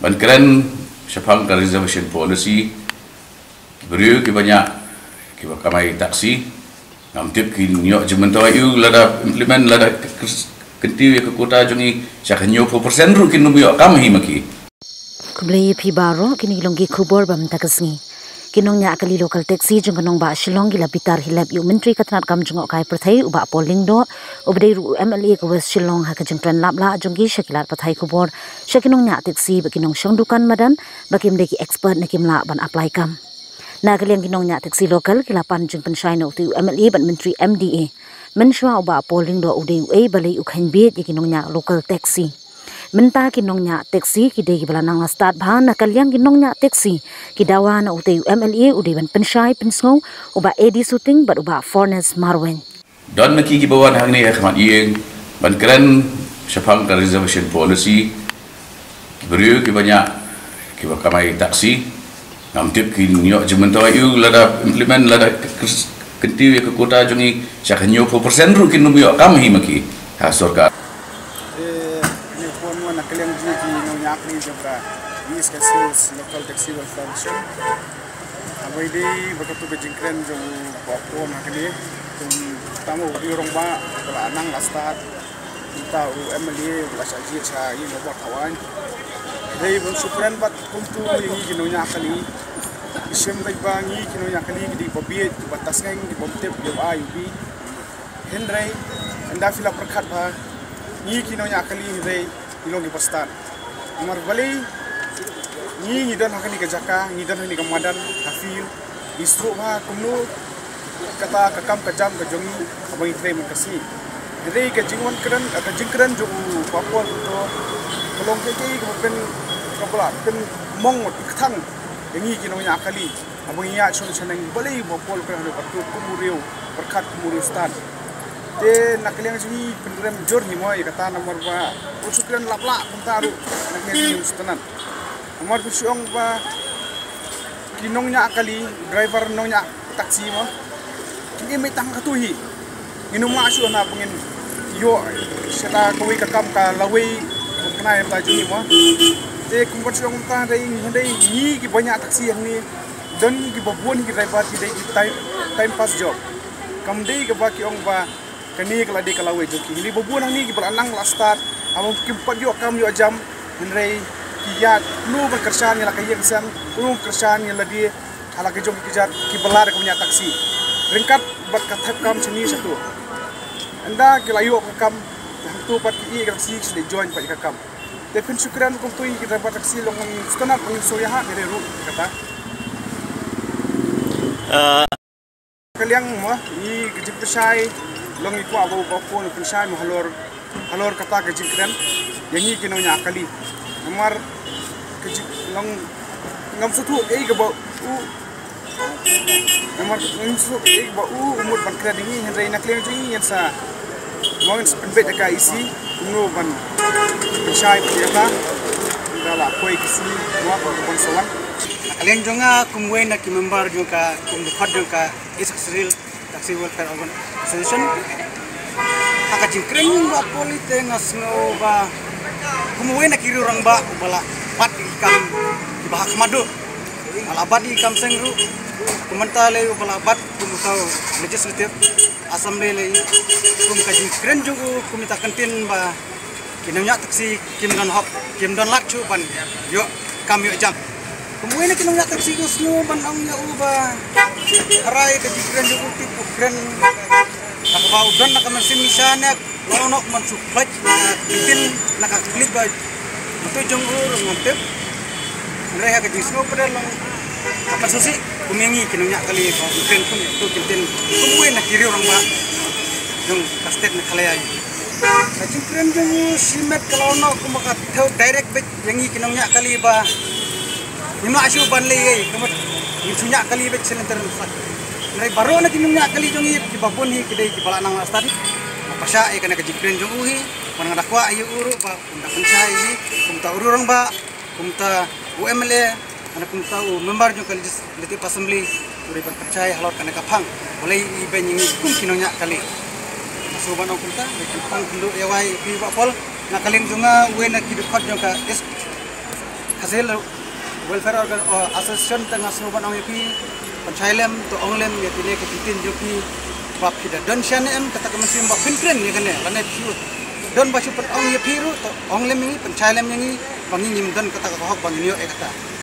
ban keren syafang ka reservation policy beriu ki banyak ki kamai taksi. Ngam tip ki nyok jemen tawa yu lada implement lada kenti ke kota jungi. Syakanyo 4% ru kin nubiyo kam hi maki. Kublai pi baro kini longi kubor bam takasngi kinong nya akali local taxi jung kanong ba shillong gila bitar hilab yu menteri katnat kam jung kai prathai, uba polling do ubdei ru mla ko west shillong ha ka jung tran lap la jung gi shakilat pathai ko bor. Shakinong nya taxi ba kinong shong dukan madan, ba kim de ki expert na kim la ban apply kam. Na kaliang kinong nya taxi local kila pan jung pan shine no tu mla ban menteri mda men shwa uba polling do udei u a balai u khan bi kinong nya local taxi. Menta ki nong nya taxi ki de ki bala nang start bha na kalyang ki nong nya taxi ki dawa na ute MLA ude ban penshai pensngo uba edi shooting but uba foreigners marwen. Don na ki ki bawan hang ni khmat yeng ban keren syafang ka reservation policy. Ki beriu ki banyak ki kamai taksi. Ngam tip ki nyo jemen tawa yu lada implement lada kenti ke kota jungi syakanyo 4% ru kin nubiyo kam hi maki ha sorka Casos Local Taxi Welfare Mission. Abay di begitu bejingkren jong bako makani tum tamu di orang ba kala anang lastat kita u MLA wala sa ji sa yi no bot hawan. Dei bun supren bat kumtu yi gino nya kali isim bai ba ngi gino nya kali di babiet batas ngeng di bomtep yo ayubi. Henry anda fila perkat ba ngi gino nya kali dei ilong di pastan. Umar balik ni ni dan hakani ke jaka ni dan ni ke madan hafil istro ha kumnu kata kakam kajam ke jongi abang itre men kasi jadi ke jingwan keren ke jingkeren jo papua to kolong ke ke ko pen mong ikthang yengi kino nya kali abang iya chon chaneng bali papua ke hanu patu kumuriu berkat kumuriu te nakliang sini pendrem jor ni mo kata nomor ba usukren lapla puntaru nakliang stanan Umar kusyong pa kinong niya akali driver nong niya taksi mo. Kini may tang katuhi nga asyo na pangin yo siya kawi kakam ka laway kung kanay ta juni mo. Te kung kusyong ta day hindi ni ki banyak taksi yang ni. Dan ki babuan ki driver ki day time time pass job. Kam day ka ba ki ong ba kani kala di kalaway joki ini babuan ang ni ki balanang last start among kimpat yo kam yo jam. Henry kiat. Lu berkerjaan yang lagi yang sen lu kerjaan yang lagi ala kejong kejar kibelar punya taksi. Ringkat buat katap kam sini satu anda kelayu kam tu pat ki taksi sudah join pat kam Devin syukran kung tuwi kita dapat taksi long ng stana kung soyaha ni ru kata. Uh kaliang mo i gijip pesai long iku abu abu ni pesai mo halor halor kata gijip kren yang i kinong kali Amar kecik lang ngam sutu ga ba u. Amar ngam sutu ga ba u umur ban kreding ni hendrai nak leng tu ni sa Mungkin penbet dekat isi nu ban Syai dia Dala koi kisi Mua ko kon sawan Kalian jonga kumwe na ki member joka kum joka isak seril taksi welfare organization Aka jingkring ba polite ngasno ba. Kumwe na kiri orang ba. Bala pat ikam di bahak madu ala bat ikam sengru. Kumanta le bala bat kum tau legislative assembly le kum kaji kren jugu kum ta kantin ba. Kinam nya taksi kim don hop kim don lak chu ban. Yo kam yo jam kumwe na kinam nya taksi ko snu ban ang ya uba arai kaji kren jugu tip kren Aku bau don nak mesin misalnya lono man suplaj bikin nakaklik ba ito jong ur ngantip mereka ke jisno pada long apa susi? Kumengi kinunya kali ko mungkin pun itu kintin kumuin nak kiri orang ba jong kastet nak kalaya Kacung jong simet kalau no kumakat direct bet yangi kinunya kali ba Nino asu ban le ye kamat nisunya kali bet selenter Nai baru na kinunya kali jong i kibabun hi kidai kibala nang astari pasya ay kana kajikren jong uhi panang dakwa ayu uru ba kumta kansay ni kumta uru orang ba kumta UMLA ana kumta u member jong kali legislative assembly uri ban halot kana kapang. Oleh iben yang kum kinonya kali. So ban kumta kapang kilo yawai pi ba pol na kalin jonga uwe na kidupat jong ka is hasil welfare organ association tengah semua orang yang pi pancailem to onglem ya tine ke titin jo pi bap kita don shan em kata ke mesin bap pimpren ya kan ya piu don basu pat ong ya piru to onglem ini pancailem ini bangi nyim don kata ke hok bangi yo e kata